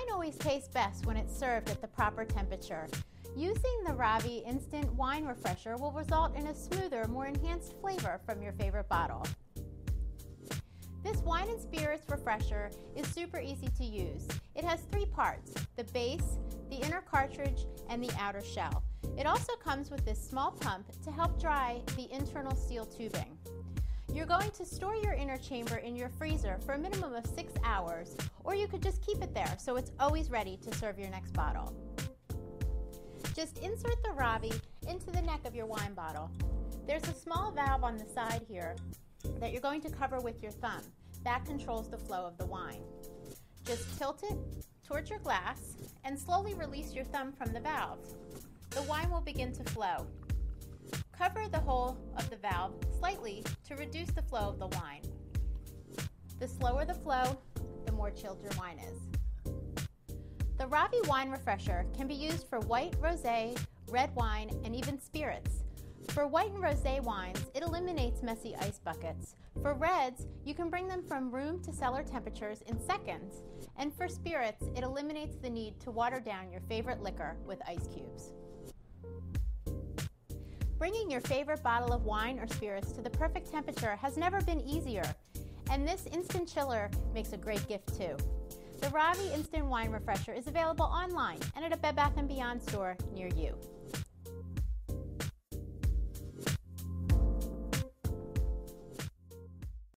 Wine always tastes best when it's served at the proper temperature. Using the Ravi Instant Wine Refresher will result in a smoother, more enhanced flavor from your favorite bottle. This wine and spirits refresher is super easy to use. It has three parts the base, the inner cartridge, and the outer shell. It also comes with this small pump to help dry the internal steel tubing. You're going to store your inner chamber in your freezer for a minimum of six hours, or you could just keep it there so it's always ready to serve your next bottle. Just insert the Ravi into the neck of your wine bottle. There's a small valve on the side here that you're going to cover with your thumb. That controls the flow of the wine. Just tilt it towards your glass and slowly release your thumb from the valve. The wine will begin to flow. Cover the hole of the valve slightly to reduce the flow of the wine. The slower the flow, the more chilled your wine is. The Ravi Wine Refresher can be used for white, rosé, red wine, and even spirits. For white and rosé wines, it eliminates messy ice buckets. For reds, you can bring them from room to cellar temperatures in seconds. And for spirits, it eliminates the need to water down your favorite liquor with ice cubes. Bringing your favorite bottle of wine or spirits to the perfect temperature has never been easier, and this instant chiller makes a great gift too. The Ravi Instant Wine Refresher is available online and at a Bed Bath & Beyond store near you.